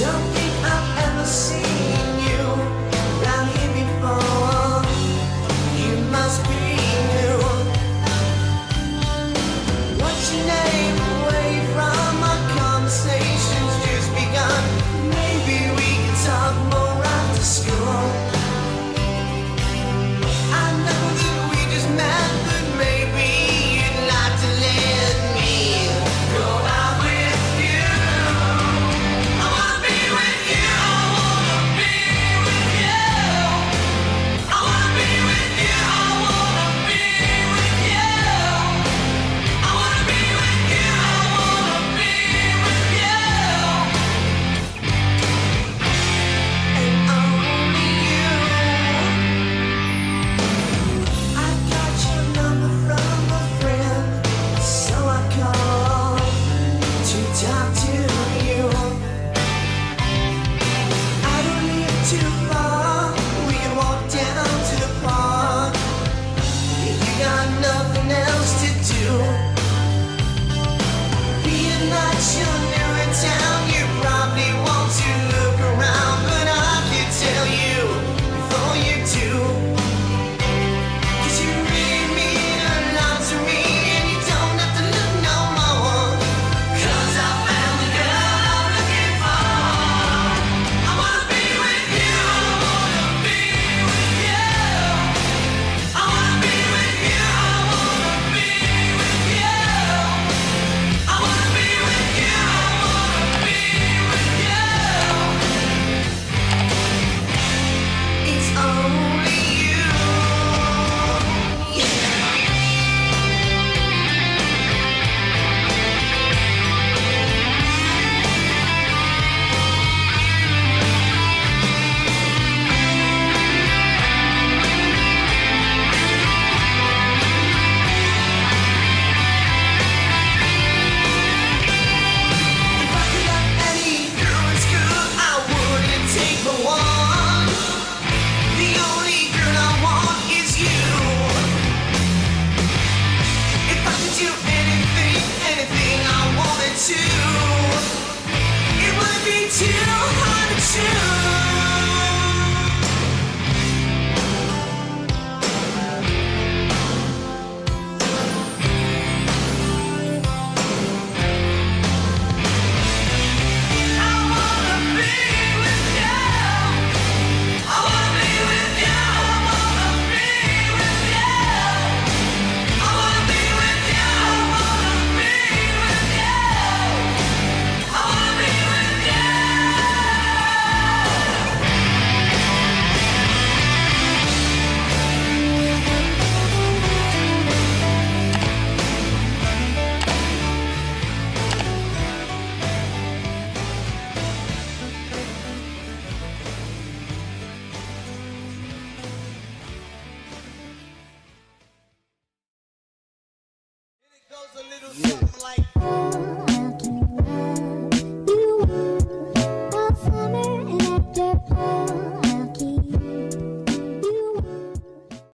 Don't think Yeah.